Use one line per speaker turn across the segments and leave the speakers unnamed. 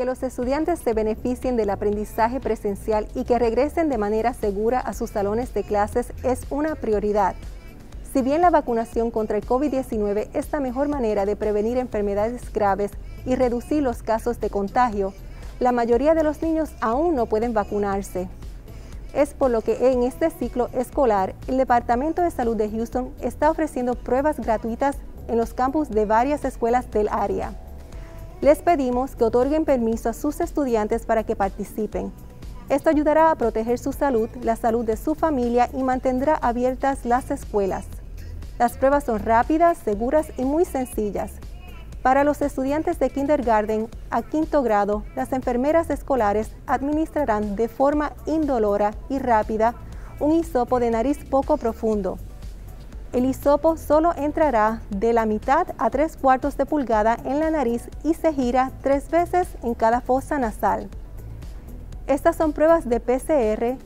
Que los estudiantes se beneficien del aprendizaje presencial y que regresen de manera segura a sus salones de clases es una prioridad. Si bien la vacunación contra el COVID-19 es la mejor manera de prevenir enfermedades graves y reducir los casos de contagio, la mayoría de los niños aún no pueden vacunarse. Es por lo que en este ciclo escolar, el Departamento de Salud de Houston está ofreciendo pruebas gratuitas en los campus de varias escuelas del área. Les pedimos que otorguen permiso a sus estudiantes para que participen. Esto ayudará a proteger su salud, la salud de su familia y mantendrá abiertas las escuelas. Las pruebas son rápidas, seguras y muy sencillas. Para los estudiantes de kindergarten a quinto grado, las enfermeras escolares administrarán de forma indolora y rápida un hisopo de nariz poco profundo. El hisopo solo entrará de la mitad a tres cuartos de pulgada en la nariz y se gira tres veces en cada fosa nasal. Estas son pruebas de PCR,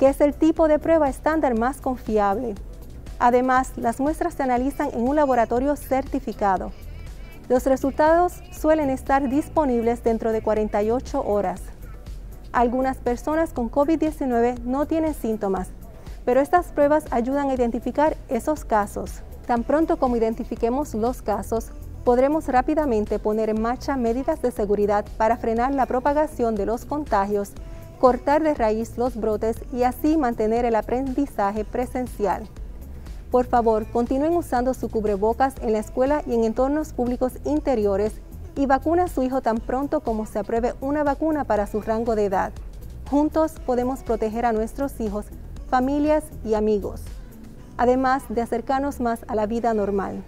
que es el tipo de prueba estándar más confiable. Además, las muestras se analizan en un laboratorio certificado. Los resultados suelen estar disponibles dentro de 48 horas. Algunas personas con COVID-19 no tienen síntomas, pero estas pruebas ayudan a identificar esos casos. Tan pronto como identifiquemos los casos, podremos rápidamente poner en marcha medidas de seguridad para frenar la propagación de los contagios, cortar de raíz los brotes y así mantener el aprendizaje presencial. Por favor, continúen usando su cubrebocas en la escuela y en entornos públicos interiores y vacuna a su hijo tan pronto como se apruebe una vacuna para su rango de edad. Juntos podemos proteger a nuestros hijos, familias y amigos, además de acercarnos más a la vida normal.